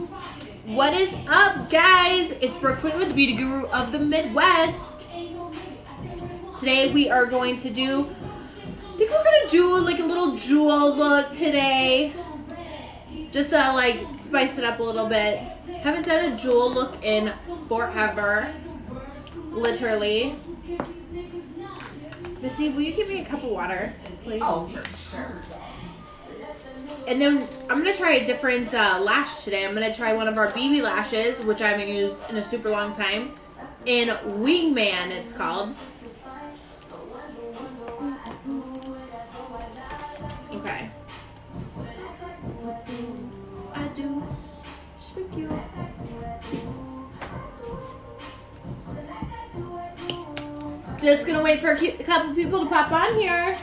What is up, guys? It's Brooke Fleetwood, the beauty guru of the Midwest. Today we are going to do, I think we're gonna do like a little jewel look today. Just to like spice it up a little bit. Haven't done a jewel look in forever. Literally. Missy, will you give me a cup of water, please? Oh, for sure. And then I'm gonna try a different uh, lash today. I'm gonna try one of our BB lashes, which I haven't used in a super long time. In Wingman, it's called. Okay. I do. Just gonna wait for a cu- a couple people to pop on here.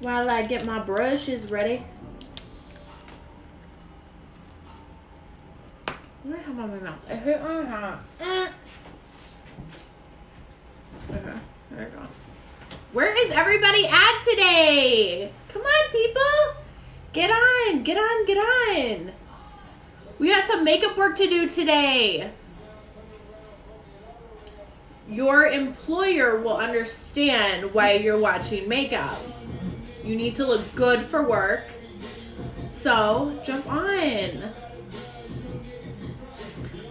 While I get my brushes ready. Where have my mouth? I hit my mouth. Mm. Okay, there we go. Where is everybody at today? Come on, people. Get on, get on, get on. We got some makeup work to do today. Your employer will understand why you're watching makeup. You need to look good for work. So, jump on.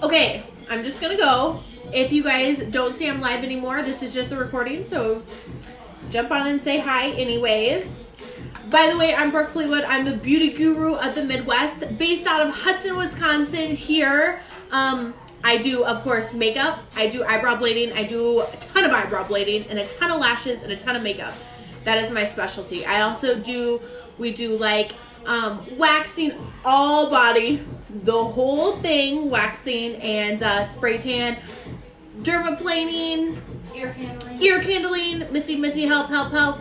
Okay, I'm just gonna go. If you guys don't see I'm live anymore, this is just a recording, so jump on and say hi anyways. By the way, I'm Brooke Fleetwood. I'm the beauty guru of the Midwest, based out of Hudson, Wisconsin here. Um, I do, of course, makeup. I do eyebrow blading. I do a ton of eyebrow blading and a ton of lashes and a ton of makeup. That is my specialty. I also do, we do like um, waxing all body, the whole thing, waxing and uh, spray tan, dermaplaning, Ear handling. ear candling, Missy, Missy, help, help, help,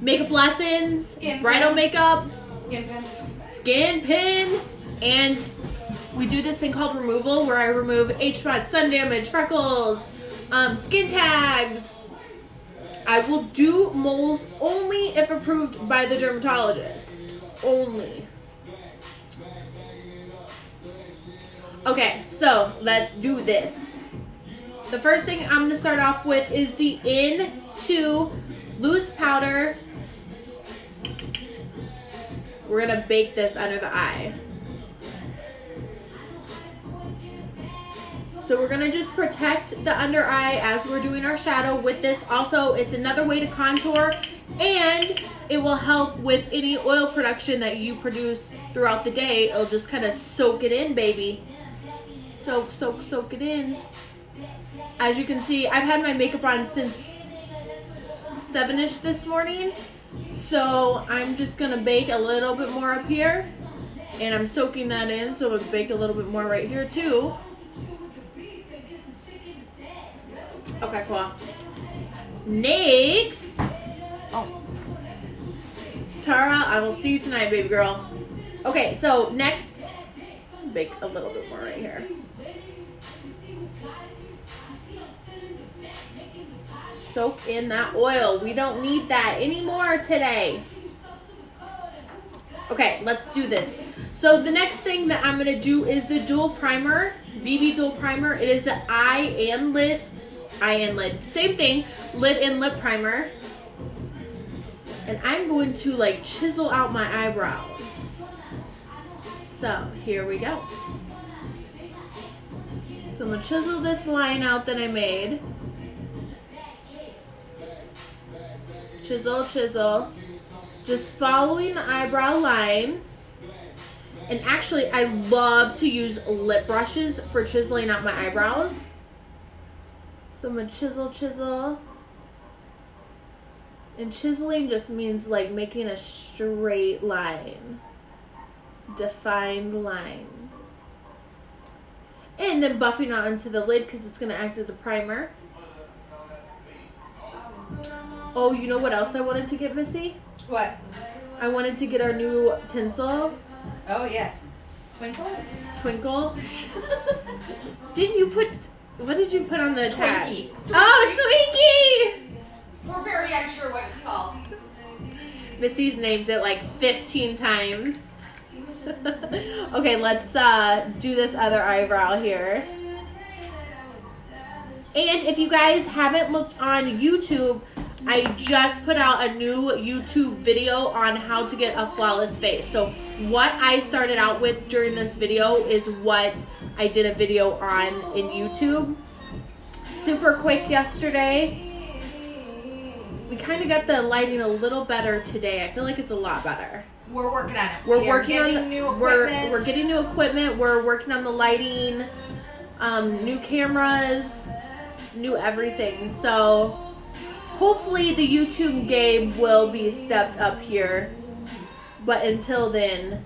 makeup lessons, Skin bridal pin. makeup, Skin pin. skin pin, and we do this thing called removal where I remove age spots, sun damage, freckles, um, skin tags. I will do moles only if approved by the dermatologist. Only. Okay, so let's do this. The first thing I'm gonna start off with is the In2 loose powder. We're gonna bake this under the eye. So we're gonna just protect the under eye as we're doing our shadow with this. Also, it's another way to contour and it will help with any oil production that you produce throughout the day. It'll just kind of soak it in, baby. Soak, soak, soak it in. As you can see, I've had my makeup on since 7-ish this morning. So I'm just gonna bake a little bit more up here. And I'm soaking that in, so it'll bake a little bit more right here too. Okay, cool. Next. Oh. Tara, I will see you tonight, baby girl. Okay, so next, bake a little bit more right here. Soak in that oil. We don't need that anymore today. Okay, let's do this. So the next thing that I'm gonna do is the dual primer, BB dual primer. It is the eye and lid, eye and lid, same thing, lid and lip primer. And I'm going to like chisel out my eyebrows. So here we go. So I'm gonna chisel this line out that I made. Chisel, chisel. Just following the eyebrow line. And actually, I love to use lip brushes for chiseling out my eyebrows. So I'm gonna chisel, chisel. And chiseling just means like making a straight line, defined line. And then buffing out into the lid because it's gonna act as a primer. Oh, you know what else I wanted to get, Missy? What? I wanted to get our new tinsel, Oh yeah. Twinkle. Twinkle. Didn't you put, what did you put on the tag? Twinkie. Oh, Twinkie! We're very unsure what it's called. Missy's named it like 15 times. okay, let's uh, do this other eyebrow here. And if you guys haven't looked on YouTube, I just put out a new YouTube video on how to get a flawless face. So what I started out with during this video is what I did a video on in YouTube. Super quick yesterday. We kind of got the lighting a little better today. I feel like it's a lot better. We're working on it. We're We working on the, new we're we're getting new equipment. We're working on the lighting, um, new cameras, new everything. So hopefully the YouTube game will be stepped up here. But until then,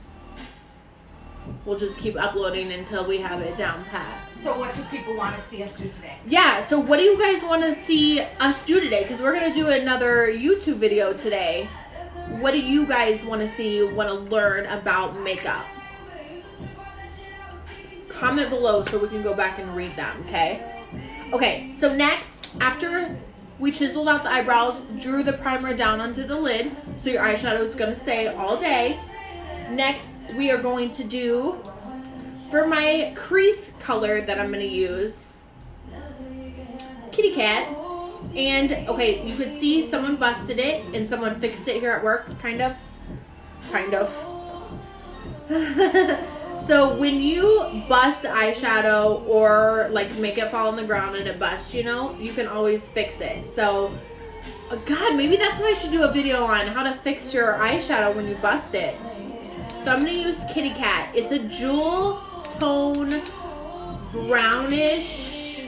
we'll just keep uploading until we have it down pat. So what do people want to see us do today? Yeah, so what do you guys want to see us do today? Because we're going to do another YouTube video today. What do you guys want to see, want to learn about makeup? Comment below so we can go back and read them, okay? Okay, so next, after we chiseled out the eyebrows, drew the primer down onto the lid, so your eyeshadow is going to stay all day. Next, we are going to do for my crease color that I'm going to use, kitty cat. And okay, you could see someone busted it and someone fixed it here at work, kind of. Kind of. so when you bust eyeshadow or like make it fall on the ground and it busts, you know, you can always fix it. So uh, God, maybe that's what I should do a video on how to fix your eyeshadow when you bust it. So I'm gonna use Kitty Cat. It's a jewel tone brownish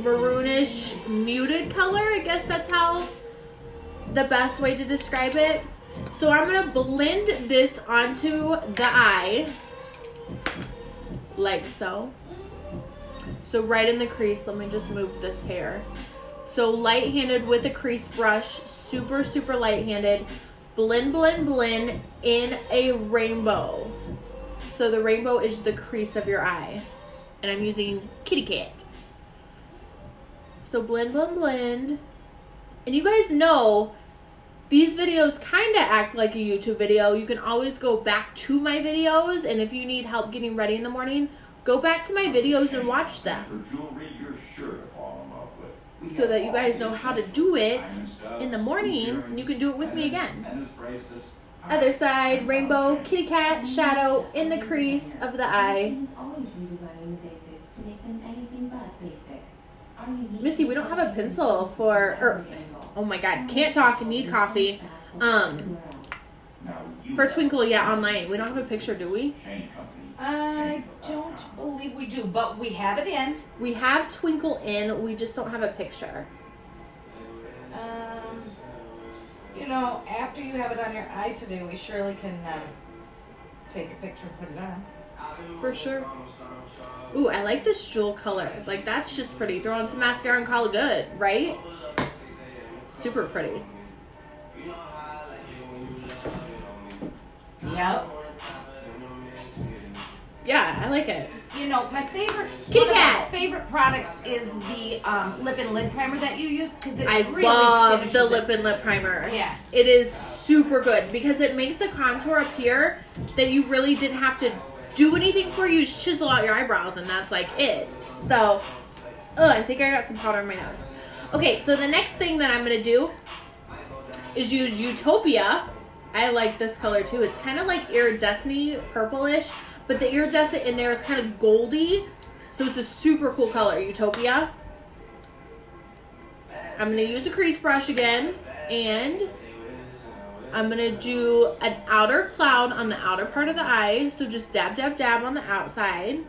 maroonish muted color. I guess that's how the best way to describe it. So I'm gonna blend this onto the eye like so. So right in the crease, let me just move this hair. So light-handed with a crease brush, super, super light-handed. Blend, blend, blend in a rainbow. So the rainbow is the crease of your eye. And I'm using Kitty Cat. So blend, blend, blend. And you guys know these videos kind of act like a YouTube video. You can always go back to my videos. And if you need help getting ready in the morning, go back to my videos and watch them. So that you guys know how to do it in the morning. And you can do it with me again. Other side, rainbow, kitty cat, shadow in the crease of the eye. Missy, we don't have a pencil for, or, oh my god, can't talk need coffee. Um, for Twinkle, yeah, online. We don't have a picture, do we? I don't believe we do, but we have it in. We have Twinkle in, we just don't have a picture. Um, you know, after you have it on your eye today, we surely can um, take a picture and put it on. For sure. Ooh, I like this jewel color. Like, that's just pretty. Throw on some mascara and call it good, right? Super pretty. Yep. Yeah, I like it. You know, my favorite Kitty of my favorite products is the um, lip and lid primer that you use because it I really love the it. lip and lip primer. Yeah. It is super good because it makes a contour appear that you really didn't have to do anything for. You just chisel out your eyebrows and that's like it. So, oh, I think I got some powder on my nose. Okay, so the next thing that I'm gonna do is use Utopia. I like this color too. It's kind of like iridescent purplish, but the iridescent in there is kind of goldy. So it's a super cool color, Utopia. I'm gonna use a crease brush again, and I'm gonna do an outer cloud on the outer part of the eye. So just dab, dab, dab on the outside.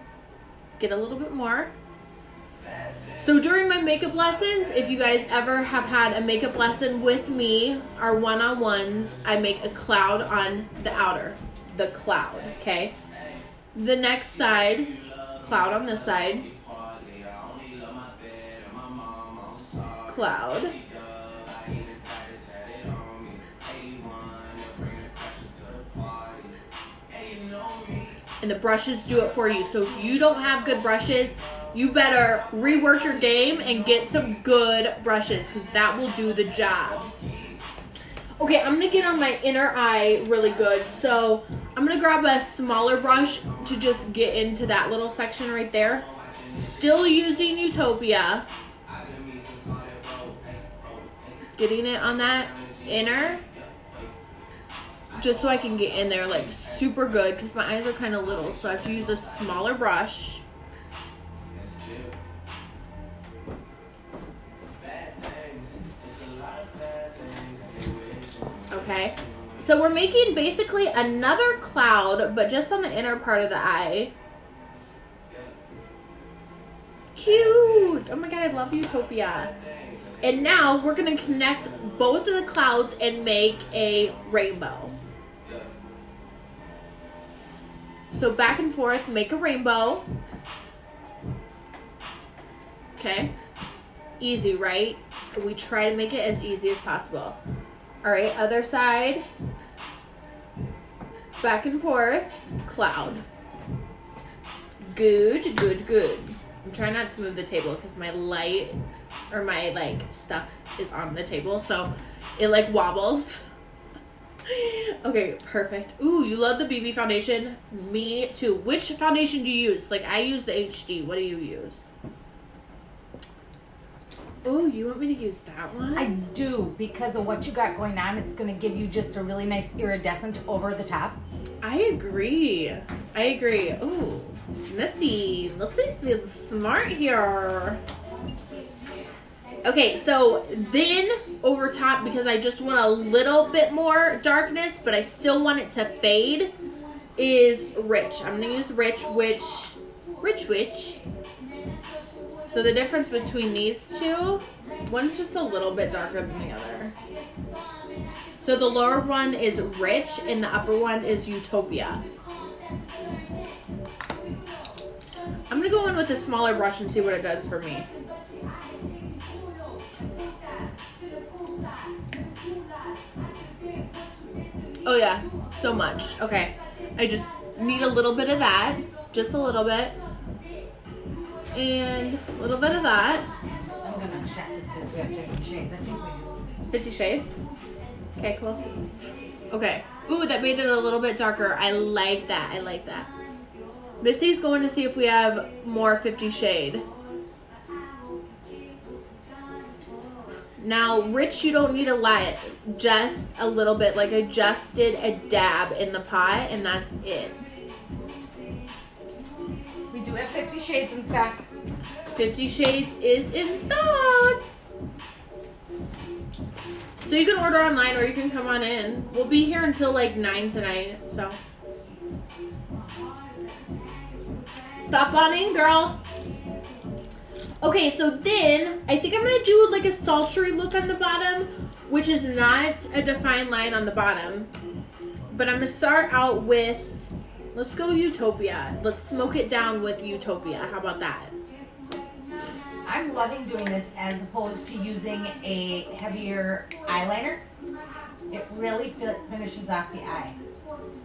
Get a little bit more. So during my makeup lessons, if you guys ever have had a makeup lesson with me, our one-on-ones, I make a cloud on the outer, the cloud, okay? The next side, cloud on this side, cloud. And the brushes do it for you. So if you don't have good brushes, you better rework your game and get some good brushes because that will do the job. Okay, I'm gonna get on my inner eye really good. So I'm gonna grab a smaller brush to just get into that little section right there. Still using Utopia. Getting it on that inner. Just so I can get in there like super good because my eyes are kind of little. So I have to use a smaller brush. So we're making basically another cloud, but just on the inner part of the eye. Cute! Oh my god, I love Utopia. And now we're gonna connect both of the clouds and make a rainbow. So back and forth, make a rainbow. Okay. Easy, right? We try to make it as easy as possible. All right, other side. Back and forth. Cloud. Good, good, good. I'm trying not to move the table because my light or my like stuff is on the table, so it like wobbles. okay, perfect. Ooh, you love the BB foundation? Me too. Which foundation do you use? Like I use the HD. What do you use? Oh, you want me to use that one? I do because of what you got going on. It's going to give you just a really nice iridescent over the top. I agree. I agree. Ooh, Missy. Missy's being smart here. Okay, so then over top, because I just want a little bit more darkness, but I still want it to fade, is Rich. I'm going to use Rich, which, Rich Witch. So the difference between these two, one's just a little bit darker than the other. So the lower one is Rich and the upper one is Utopia. I'm gonna go in with a smaller brush and see what it does for me. Oh yeah, so much. Okay, I just need a little bit of that, just a little bit, and a little bit of that. I'm to check to see if we have different shades. I think we do. Fifty Shades. Okay, cool. Okay. Ooh, that made it a little bit darker. I like that. I like that. Missy's going to see if we have more Fifty Shade. Now, Rich, you don't need a lot. Just a little bit. Like I just did a dab in the pot, and that's it. We do have 50 shades in stock. Fifty Shades is in stock. So you can order online or you can come on in. We'll be here until like 9 tonight, so. Stop on in, girl. Okay, so then I think I'm gonna do like a sultry look on the bottom, which is not a defined line on the bottom. But I'm gonna start out with, let's go Utopia. Let's smoke it down with Utopia. How about that? I'm loving doing this as opposed to using a heavier eyeliner. It really finishes off the eye.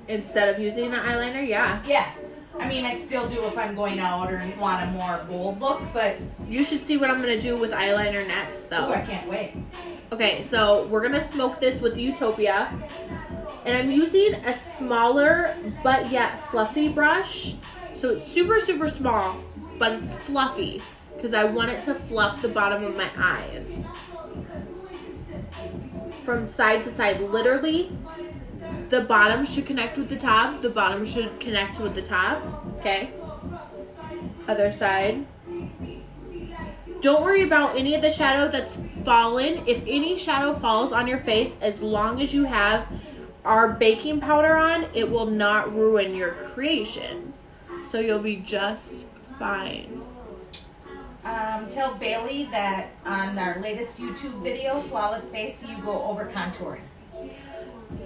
Instead of using an eyeliner, yeah. Yeah. I mean, I still do if I'm going out or want a more bold look, but You should see what I'm gonna do with eyeliner next, oh, though. I can't wait. Okay, so we're gonna smoke this with Utopia. And I'm using a smaller but yet fluffy brush. So it's super, super small, but it's fluffy. Because I want it to fluff the bottom of my eyes. From side to side. Literally, the bottom should connect with the top. The bottom should connect with the top. Okay? Other side. Don't worry about any of the shadow that's fallen. If any shadow falls on your face, as long as you have our baking powder on, it will not ruin your creation. So you'll be just fine. Um, tell Bailey that on our latest YouTube video, Flawless Face, you go over contouring.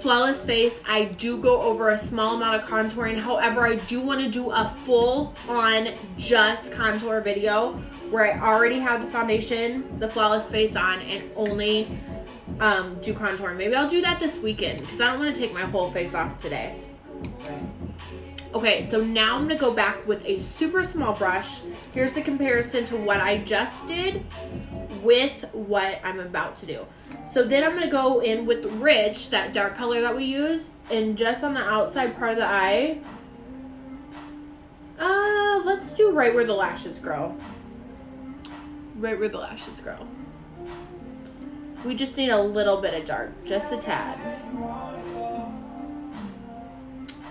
Flawless face, I do go over a small amount of contouring. However, I do want to do a full on just contour video where I already have the foundation, the flawless face on, and only um, do contour. Maybe I'll do that this weekend because I don't want to take my whole face off today. Okay, so now I'm gonna go back with a super small brush. Here's the comparison to what I just did with what I'm about to do. So then I'm gonna go in with Rich, that dark color that we use, and just on the outside part of the eye. Uh, let's do right where the lashes grow. Right where the lashes grow. We just need a little bit of dark, just a tad.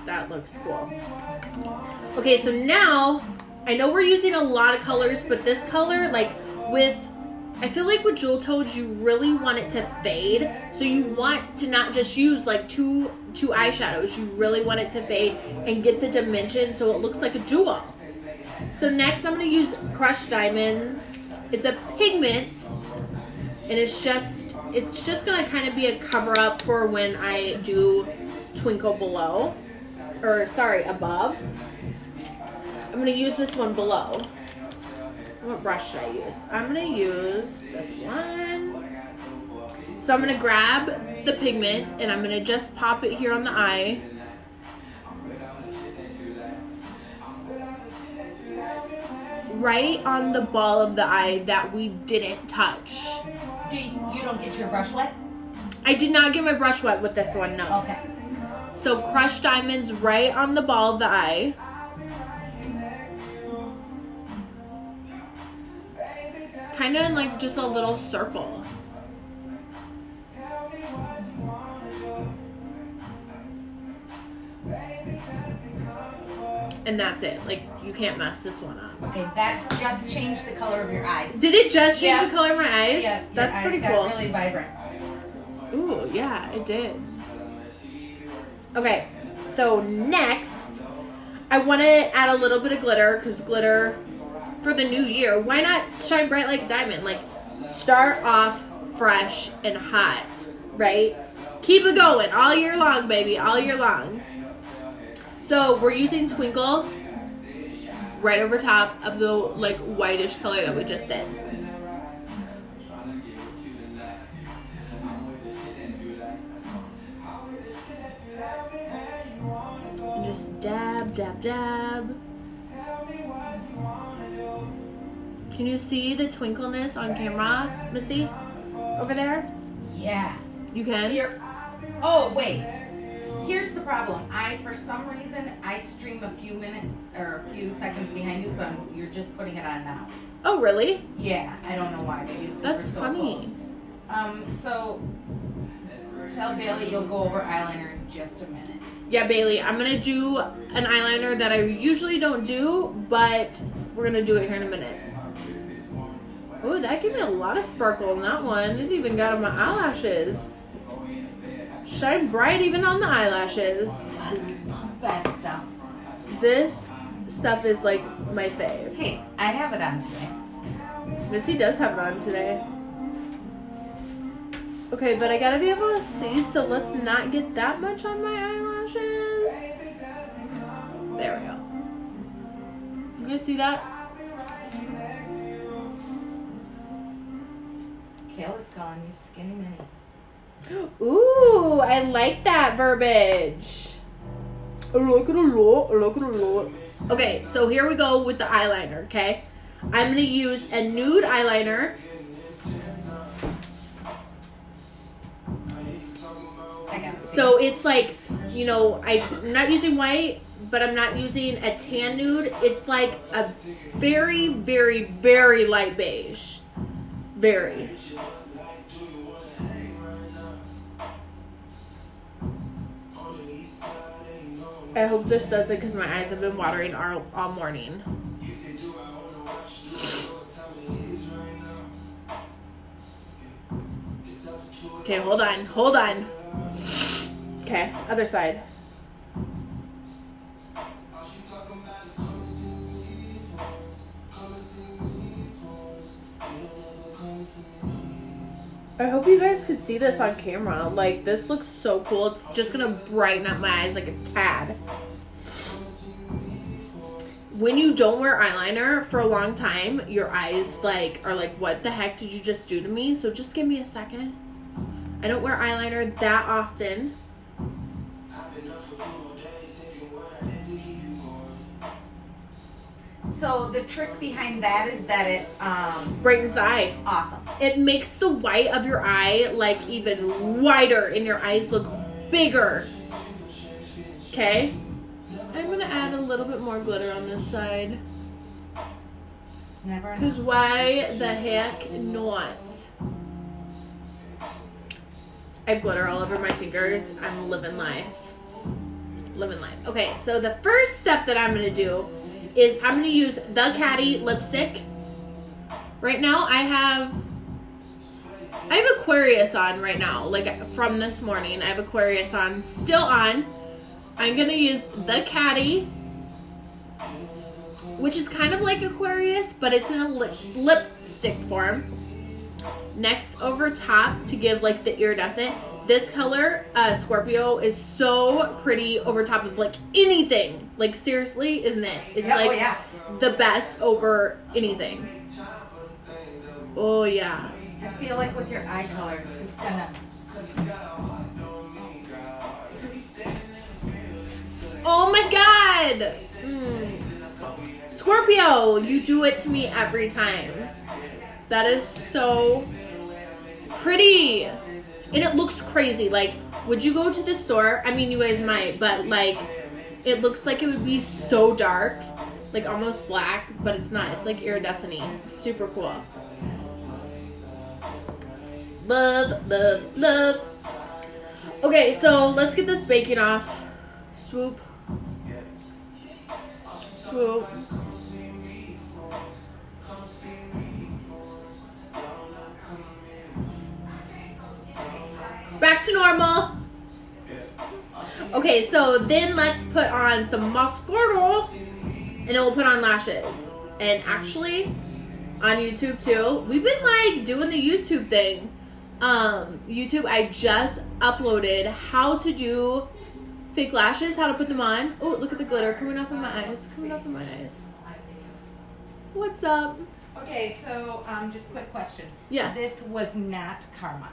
That looks cool. Okay, so now I know we're using a lot of colors, but this color, like with, I feel like with jewel tones, you really want it to fade. So you want to not just use like two two eyeshadows. You really want it to fade and get the dimension so it looks like a jewel. So next, I'm gonna use crushed diamonds. It's a pigment, and it's just it's just gonna kind of be a cover up for when I do twinkle below, or sorry, above. I'm gonna use this one below. What brush should I use? I'm gonna use this one. So I'm gonna grab the pigment and I'm gonna just pop it here on the eye. Right on the ball of the eye that we didn't touch. Do you, you don't get your brush wet? I did not get my brush wet with this one, no. Okay. So crushed diamonds right on the ball of the eye. Kind of in like just a little circle. And that's it. Like you can't mess this one up. Okay, that just changed the color of your eyes. Did it just change the color of my eyes? Yeah, that's eyes pretty cool. Really vibrant. Ooh, yeah, it did. Okay, so next, I want to add a little bit of glitter because glitter for the new year. Why not shine bright like a diamond? Like, start off fresh and hot, right? Keep it going all year long, baby, all year long. So we're using Twinkle right over top of the like whitish color that we just did. And just dab, dab, dab. Can you see the twinkleness on camera, Missy? Over there? Yeah. You can? Here. Oh wait. Here's the problem. I, for some reason, I stream a few minutes or a few seconds behind you, so I'm, you're just putting it on now. Oh, really? Yeah, I don't know why. Maybe it's That's so funny. close. Um, so tell Bailey you'll go over eyeliner in just a minute. Yeah, Bailey, I'm gonna do an eyeliner that I usually don't do, but we're gonna do it here in a minute. Oh, that gave me a lot of sparkle in that one. It even got on my eyelashes. Shine bright even on the eyelashes. I love that stuff. This stuff is like my fave. Hey, I have it on today. Missy does have it on today. Okay, but I gotta be able to see, so let's not get that much on my eyelashes. There we go. You guys see that? Kayla's calling you skinny mini. Ooh, I like that verbiage. I like it a lot. I like it a lot. Okay, so here we go with the eyeliner, okay? I'm gonna use a nude eyeliner. I got it. So it's like, you know, I'm not using white, but I'm not using a tan nude. It's like a very, very, very light beige. Very. I hope this does it because my eyes have been watering all, all morning. Okay, hold on, hold on. Okay, other side. I hope you guys could see this on camera. Like, this looks so cool. It's just gonna brighten up my eyes like a tad. When you don't wear eyeliner for a long time, your eyes like are like, what the heck did you just do to me? So just give me a second. I don't wear eyeliner that often. So the trick behind that is that it um Brightens the eye. awesome. It makes the white of your eye like even whiter and your eyes look bigger. Okay. I'm gonna add a little bit more glitter on this side. Never Cause why the heck not? I have glitter all over my fingers. I'm living life. Living life. Okay, so the first step that I'm gonna do is I'm gonna use the Caddy lipstick. Right now I have I have Aquarius on right now, like from this morning. I have Aquarius on, still on. I'm gonna use the Caddy, which is kind of like Aquarius, but it's in a lip, lipstick form. Next, over top to give like the iridescent. This color, uh, Scorpio, is so pretty over top of like anything. Like seriously, isn't it? It's Yeah, oh, like yeah. the best over anything. Oh yeah. I feel like with your eye color, it's just gonna. Oh my god! Mm. Scorpio, you do it to me every time. That is so pretty. And it looks crazy. Like, would you go to the store? I mean, you guys might, but like, it looks like it would be so dark. Like almost black, but it's not. It's like iridescent Super cool. Love, love, love. Okay, so let's get this baking off. Swoop. Swoop. Back to normal. Okay, so then let's put on some mascara and then we'll put on lashes. And actually, on YouTube too, we've been like doing the YouTube thing. Um, YouTube, I just uploaded how to do fake lashes, how to put them on. Oh, look at the glitter coming off of my eyes. Coming off of my eyes. What's up? Okay, so um, just quick question. Yeah. This was not karma.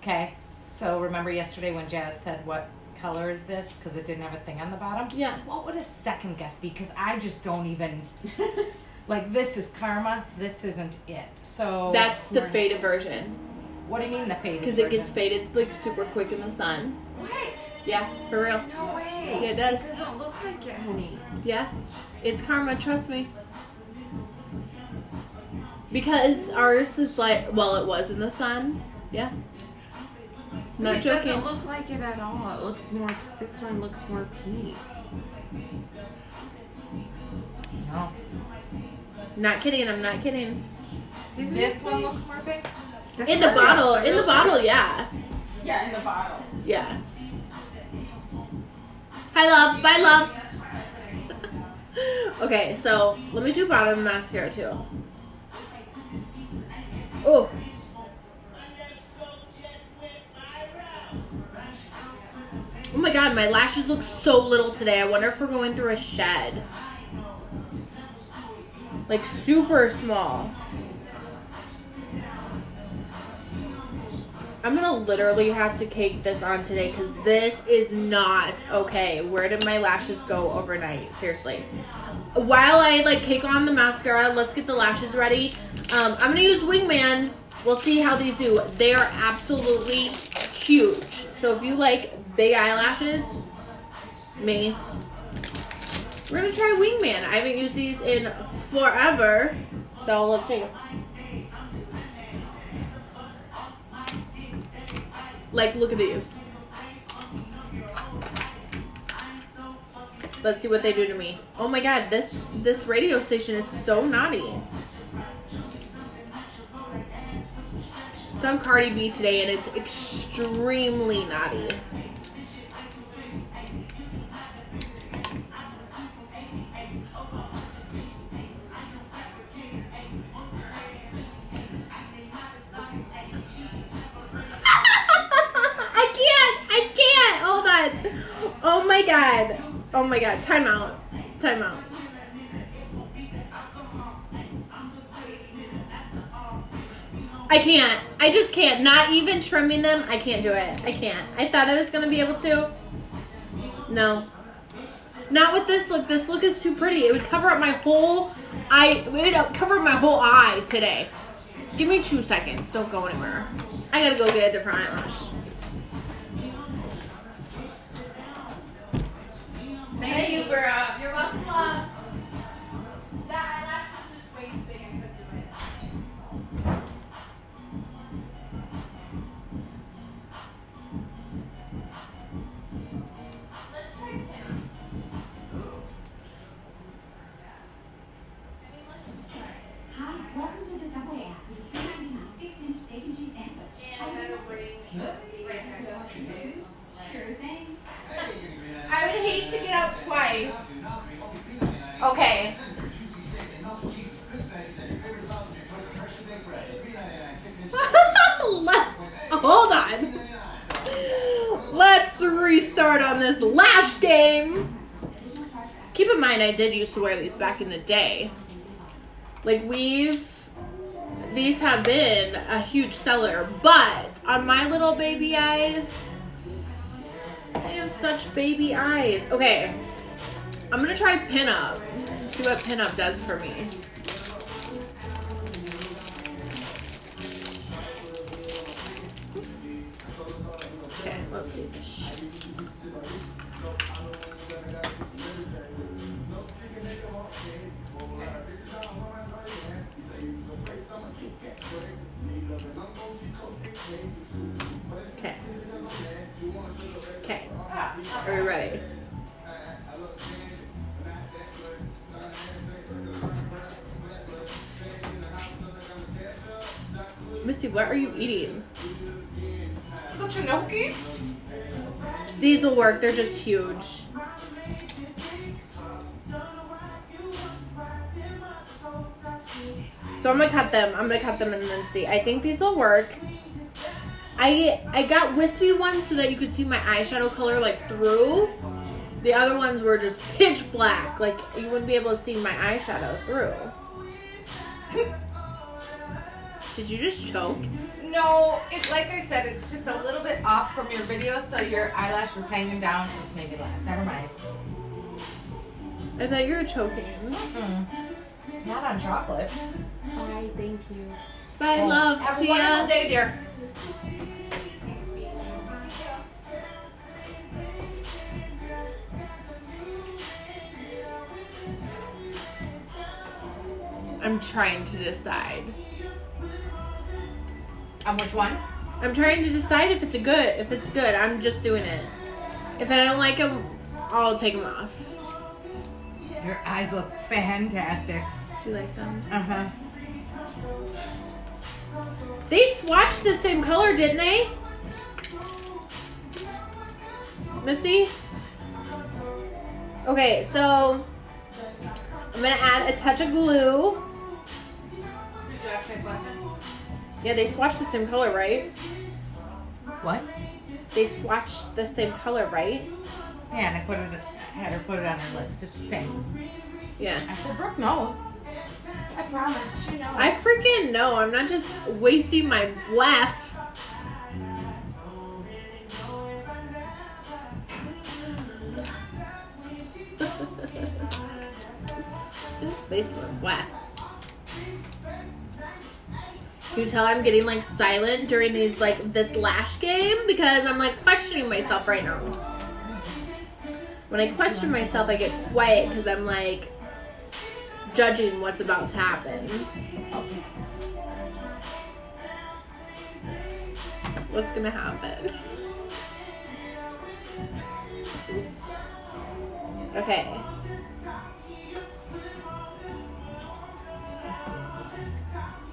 Okay. So remember yesterday when Jazz said what color is this because it didn't have a thing on the bottom. Yeah. What would a second guess be? Because I just don't even like this is karma. This isn't it. So That's the faded version. What do you mean the faded? Because it gets faded like super quick in the sun. What? Yeah, for real. No way. Yeah, it does. It doesn't look like it, honey. Yeah. It's karma, trust me. Because ours is like, well, it was in the sun. Yeah. Not it joking. doesn't look like it at all. It looks more. This one looks more pink. No. Not kidding. I'm not kidding. Seriously? This one looks more pink. In the bottle. In the bottle. Yeah. Yeah, in the bottle. Yeah. Hi, love. Bye, love. okay, so let me do bottom mascara too. Oh. My god, my lashes look so little today. I wonder if we're going through a shed. Like super small. I'm gonna literally have to cake this on today because this is not okay. Where did my lashes go overnight? Seriously. While I like cake on the mascara, let's get the lashes ready. Um, I'm gonna use Wingman. We'll see how these do. They are absolutely huge. So if you like big eyelashes, me, we're gonna try Wingman. I haven't used these in forever. So let's see. Like, look at these. Let's see what they do to me. Oh my god, this this radio station is so naughty. It's on Cardi B today and it's extremely naughty. My god. Oh my god. Time out. Time out. I can't. I just can't. Not even trimming them. I can't do it. I can't. I thought I was gonna be able to. No. Not with this look. This look is too pretty. It would cover up my whole eye. It would cover my whole eye today. Give me two seconds. Don't go anywhere. I gotta go get a different eyelash. Thank, you, Barack. You're welcome, this lash game. Keep in mind, I did used to wear these back in the day. Like we've, these have been a huge seller, but on my little baby eyes, I have such baby eyes. Okay, I'm gonna try pinup. See what pinup does for me. What are you eating? Bunch of gnocchis? These will work. They're just huge. So I'm gonna cut them. I'm gonna cut them and then see. I think these will work. I I got wispy ones so that you could see my eyeshadow color like through. The other ones were just pitch black. Like you wouldn't be able to see my eyeshadow through. Did you just choke? No, it's like I said, it's just a little bit off from your video, so your eyelash was hanging down, which made me laugh. Never mind. I thought you were choking. Mm. Not on chocolate. Hi, thank you. Bye, Well, love. Have See a wonderful ya. day, dear. I'm trying to decide. On which one? I'm trying to decide if it's a good. If it's good, I'm just doing it. If I don't like them, I'll take them off. Your eyes look fantastic. Do you like them? Uh huh. They swatched the same color, didn't they? Missy? Okay, so I'm gonna add a touch of glue. Yeah, they swatched the same color, right? What? They swatched the same color, right? Yeah, and I put it, I had her put it on her lips. It's the same. Yeah. I said, Brooke knows. I promise, she knows. I freaking know. I'm not just wasting my breath. This wasted my breath. You tell I'm getting like silent during these like this lash game because I'm like questioning myself right now. When I question myself, I get quiet because I'm like judging what's about to happen. What's gonna happen? Okay.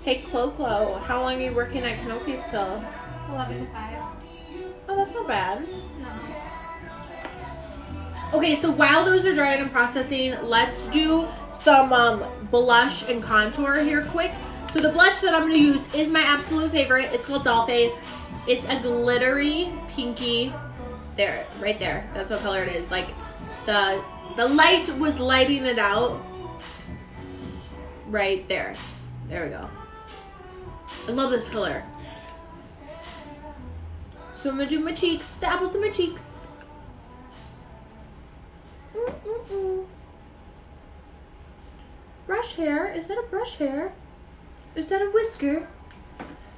Hey, Clo Clo, how long are you working at Kanopi still? 11 to 5. Oh, that's not bad. No. Okay, so while those are drying and processing, let's do some um, blush and contour here quick. So the blush that I'm going to use is my absolute favorite. It's called Dollface. It's a glittery pinky. There, right there. That's what color it is. Like the the light was lighting it out. Right there. There we go. I love this color. So I'm gonna do my cheeks, the apples of my cheeks. Brush hair? Is that a brush hair? Is that a whisker?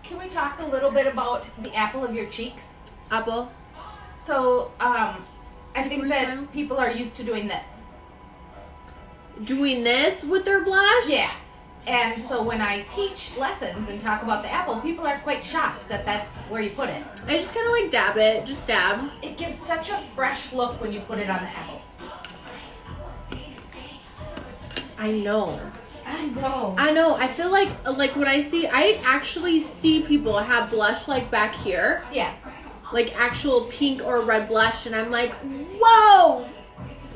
Can we talk a little bit about the apple of your cheeks? Apple. So, um, I think that people are used to doing this. Doing this with their blush? Yeah. And so when I teach lessons and talk about the apple, people are quite shocked that that's where you put it. I just kind of like dab it. Just dab. It gives such a fresh look when you put it on the apples. I know. I know. I know. I feel like like when I see I actually see people have blush like back here, yeah. like actual pink or red blush, and I'm like, whoa,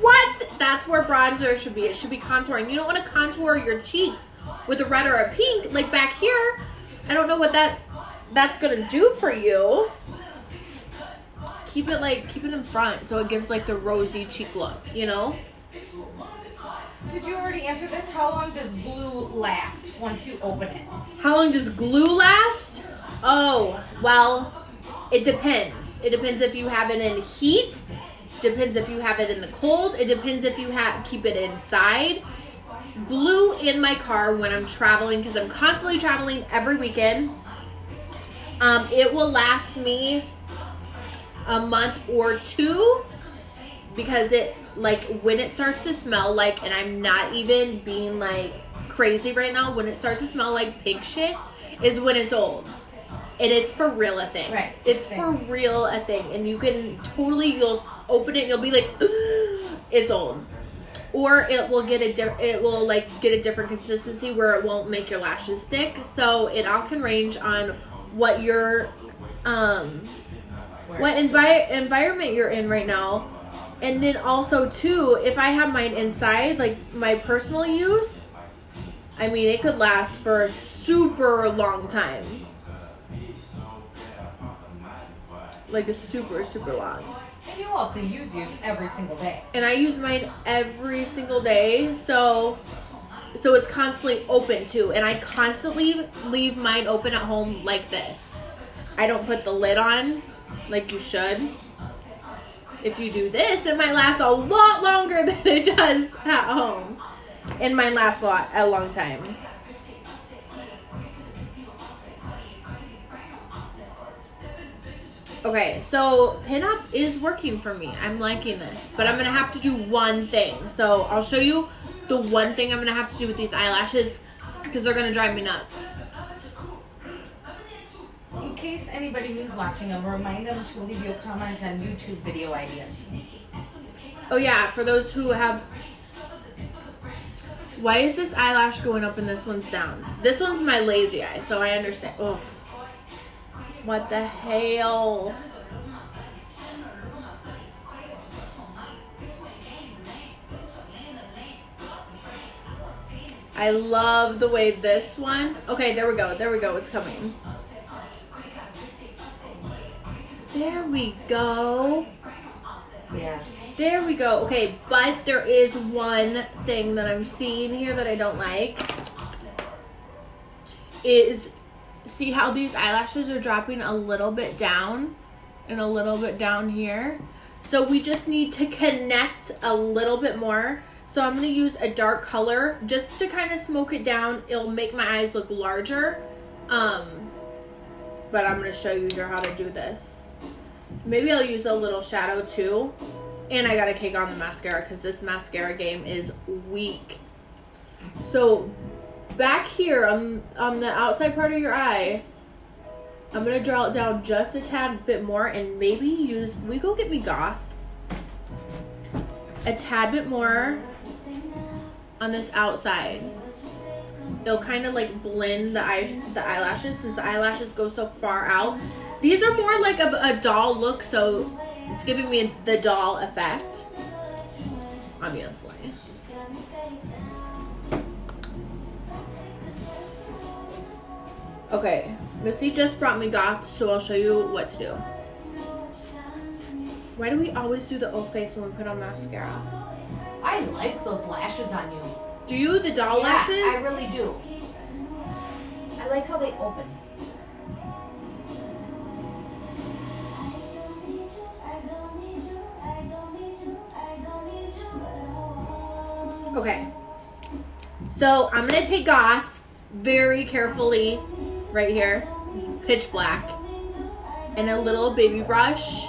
what that's where bronzer should be. It should be contouring. You don't want to contour your cheeks with a red or a pink like back here. I don't know what that that's gonna do for you. Keep it like keep it in front so it gives like the rosy cheek look, you know? Did you already answer this? How long does glue last once you open it? How long does glue last? Oh, well, it depends. It depends if you have it in heat. Depends if you have it in the cold. It depends if you have keep it inside. Glue in my car when I'm traveling because I'm constantly traveling every weekend. Um, it will last me a month or two because it like when it starts to smell like and I'm not even being like crazy right now when it starts to smell like pig shit is when it's old. And it's for real a thing. Right, it's for real a thing. And you can totally you'll open it and you'll be like it's old or it will get a di- it will like get a different consistency where it won't make your lashes thick. So it all can range on what your um what envi- environment you're in right now. And then also too if i have mine inside like my personal use i mean it could last for a super long time. Like a super super long And you also use yours every single day. and i use mine every single day so so it's constantly open too. And i constantly leave mine open at home like this. I don't put the lid on like you should. If you do this it might last a lot longer than it does at home. And mine lasts a lot a long time Okay, so pinup is working for me. I'm liking this, but I'm gonna have to do one thing. So I'll show you the one thing I'm gonna have to do with these eyelashes because they're gonna drive me nuts. In case anybody who's watching them, remind them to leave you a comment on YouTube video ideas. Oh yeah, for those who have. Why is this eyelash going up and this one's down? This one's my lazy eye, so I understand. Oh, what the hell? I love the way this one. Okay, there we go. There we go. It's coming. There we go. Yeah. There we go. Okay, but there is one thing that I'm seeing here that I don't like. Is see how these eyelashes are dropping a little bit down and a little bit down here. So we just need to connect a little bit more. So I'm to use a dark color just to kind of smoke it down. It'll make my eyes look larger. Um but I'm going to show you here how to do this. Maybe I'll use a little shadow too. And I got a cake on the mascara because this mascara game is weak. So back here on on the outside part of your eye, I'm gonna draw it down just a tad bit more and maybe use we go get me goth. A tad bit more on this outside. It'll kind of like blend the eye the eyelashes since the eyelashes go so far out. These are more like a, a doll look, so it's giving me the doll effect. Obviously. Okay, Missy just brought me goth, so I'll show you what to do. Why do we always do the O face when we put on mascara? I like those lashes on you. Do you the doll yeah, lashes? I really do. I like how they open. Okay. So I'm gonna take off very carefully right here, pitch black, and a little baby brush.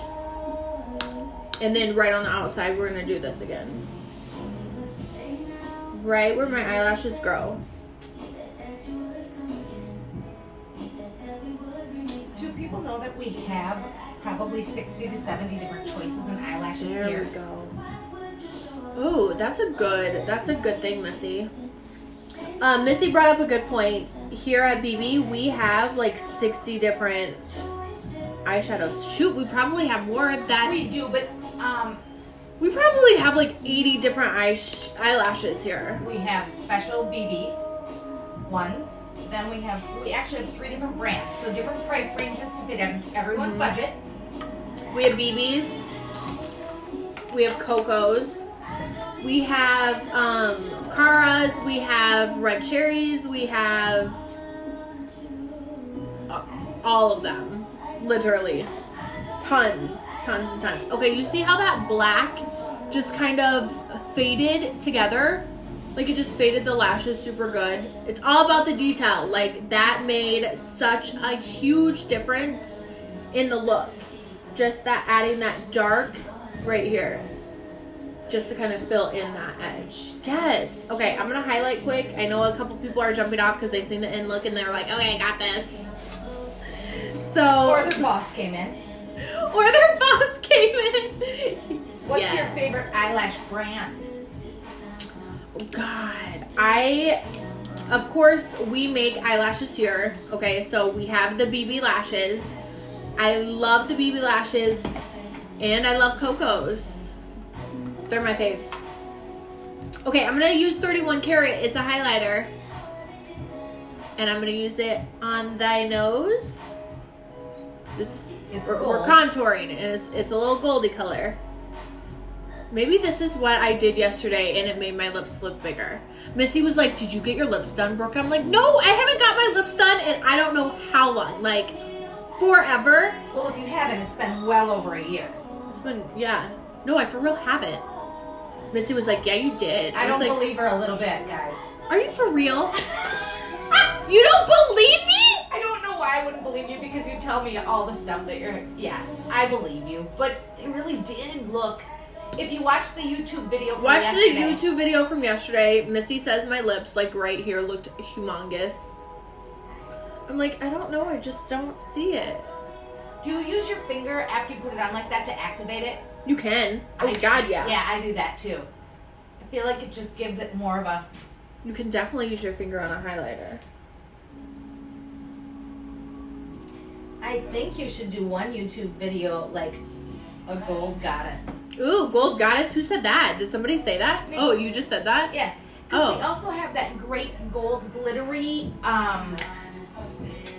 And then right on the outside, we're gonna do this again. Right where my eyelashes grow. Do people know that we have probably 60 to 70 different choices in eyelashes There here? we go. Ooh, that's a good. That's a good thing, Missy. Um, Missy brought up a good point. Here at BB, we have like 60 different eyeshadows. Shoot, we probably have more. That We do, but um, We probably have like 80 different eye eyelashes here. We have special BB ones. Then we have we actually have three different brands, so different price ranges to fit ev- everyone's Mm-hmm. budget. We have BBs. We have Cocos. We have um, Caras. We have Red Cherries. We have uh, all of them. Literally. Tons. Tons and tons. Okay, you see how that black just kind of faded together? Like it just faded the lashes super good. It's all about the detail. Like that made such a huge difference in the look. Just that adding that dark right here. Just to kind of fill in that edge. Yes. Okay, I'm gonna highlight quick. I know a couple people are jumping off because they've seen the end look and they're like, okay, I got this. So Or their boss came in. or their boss came in. What's Yeah. your favorite eyelash brand? Oh god, I, of course, we make eyelashes here. Okay, so we have the BB lashes. I love the BB lashes, and I love Coco's. They're my faves. Okay, I'm gonna use 31 Carat. It's a highlighter, and I'm gonna use it on thy nose. This we're, we're contouring, and it's it's a little goldy color. Maybe this is what I did yesterday and it made my lips look bigger. Missy was like, Did you get your lips done, Brooke? I'm like, No, I haven't got my lips done and I don't know how long. Like, forever. Well, if you haven't, it's been well over a year. It's been, yeah. No, I for real haven't. Missy was like, Yeah, you did. I was don't like, believe her a little bit, guys. Are you for real? you don't believe me? I don't know why I wouldn't believe you because you tell me all the stuff that you're. Yeah, I believe you, but it really did look. If you watch the YouTube video, from Watch the YouTube video from yesterday. Missy says my lips, like right here, looked humongous. I'm like, I don't know. I just don't see it. Do you use your finger after you put it on like that to activate it? You can. Oh, I- God, yeah. Yeah, I do that too. I feel like it just gives it more of a. You can definitely use your finger on a highlighter. I think you should do one YouTube video like a gold goddess. Ooh, gold goddess. Who said that? Did somebody say that? Me. Oh, you just said that? Yeah, because Oh. we also have that great gold glittery. Um,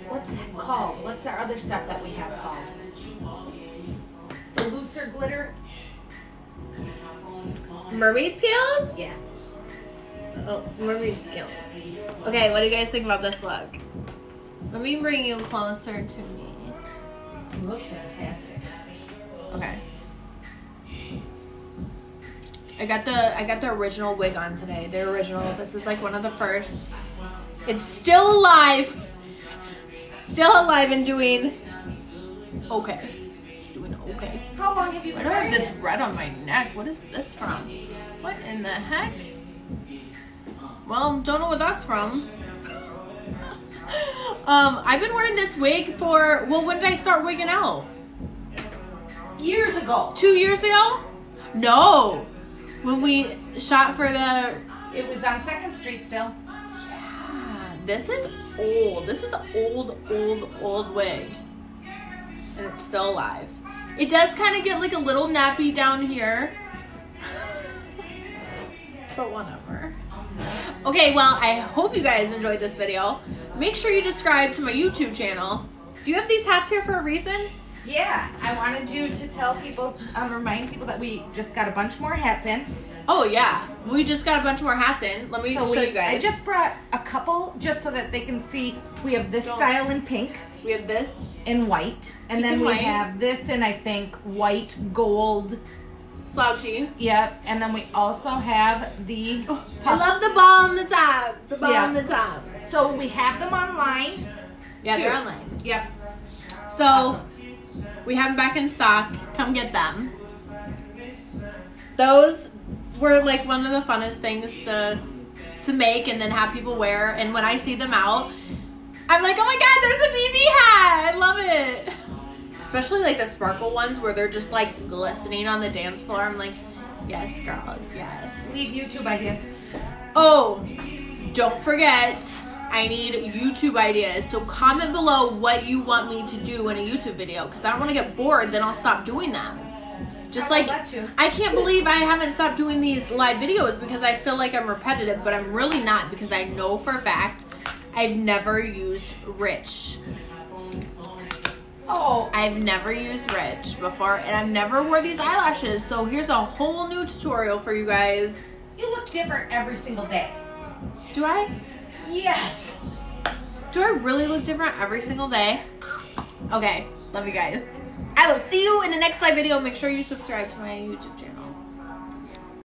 what's that called? What's our other stuff that we have called? Looser glitter. Mermaid scales? Yeah. Oh, mermaid scales. Okay, what do you guys think about this look? Let me bring you closer to me. You look fantastic. Okay. I got the I got the original wig on today. The original. This is like one of the first. It's still alive. Still alive and doing okay. Okay. How long have you Why been do I have this red on my neck? What is this from? What in the heck? Well, don't know what that's from. um, I've been wearing this wig for well, when did I start wigging out? Years ago. Two years ago? No. When we shot for the It was on Second Street still. Ah, this is old. This is old, old, old wig. And it's still alive. It does kind of get like a little nappy down here. but whatever. Okay, well, I hope you guys enjoyed this video. Make sure you subscribe to my YouTube channel. Do you have these hats here for a reason? Yeah, I wanted you to tell people, um, remind people that we just got a bunch more hats in. Oh yeah, we just got a bunch more hats in. Let me So show we- you guys. I just brought a couple just so that they can see. We have this Don't- style in pink we have this. in white, and Pink then and we white. have this in I think white, gold. Slouchy. Yep, and then we also have the. Oh, I love the ball on the top. The ball Yeah. on the top. So we have them online. Yeah, Two. they're online. Yep. So Awesome. we have them back in stock. Come get them. Those were like one of the funnest things to to make and then have people wear. And when I see them out, I'm like, oh my god, there's a BB hat! I love it. Especially like the sparkle ones where they're just like glistening on the dance floor. I'm like, yes, girl, yes. Leave YouTube ideas. Oh, don't forget, I need YouTube ideas. So comment below what you want me to do in a YouTube video because I don't want to get bored, then I'll stop doing them. Just I like you. I can't believe I haven't stopped doing these live videos because I feel like I'm repetitive, but I'm really not because I know for a fact I've never used Rich. Oh, I've never used Rich before, and I've never wore these eyelashes. So here's a whole new tutorial for you guys. you look different every single day. Do I? Yes. Do I really look different every single day? Okay, love you guys. I will see you in the next live video. Make sure you subscribe to my YouTube channel.